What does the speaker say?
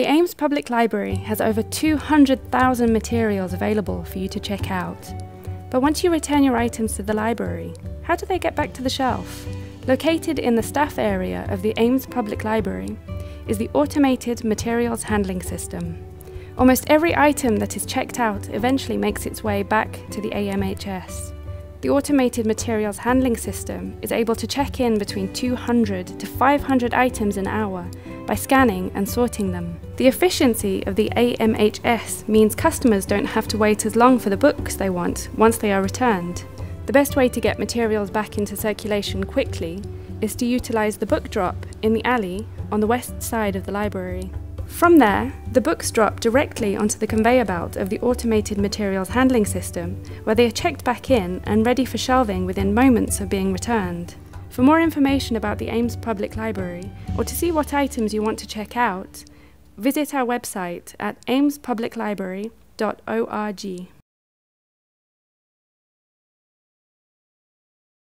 The Ames Public Library has over 200,000 materials available for you to check out. But once you return your items to the library, how do they get back to the shelf? Located in the staff area of the Ames Public Library is the Automated Materials Handling System. Almost every item that is checked out eventually makes its way back to the AMHS. The automated materials handling system is able to check in between 200 to 500 items an hour by scanning and sorting them. The efficiency of the AMHS means customers don't have to wait as long for the books they want once they are returned. The best way to get materials back into circulation quickly is to utilise the book drop in the alley on the west side of the library. From there, the books drop directly onto the conveyor belt of the automated materials handling system, where they are checked back in and ready for shelving within moments of being returned. For more information about the Ames Public Library, or to see what items you want to check out, visit our website at amespubliclibrary.org.